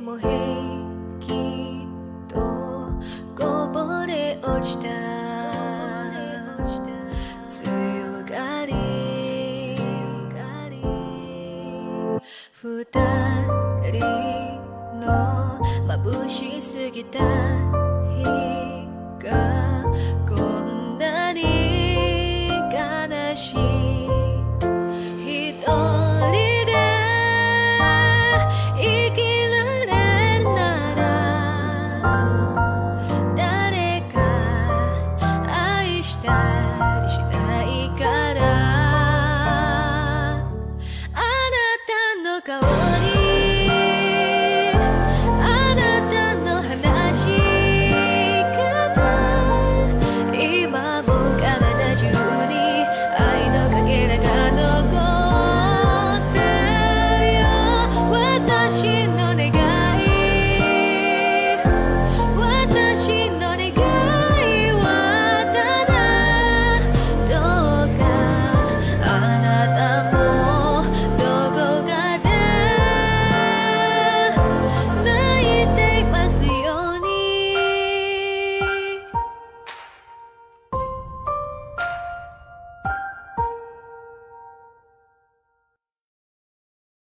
も平気とこぼれ落ちた。強がり。二人の眩しすぎた日。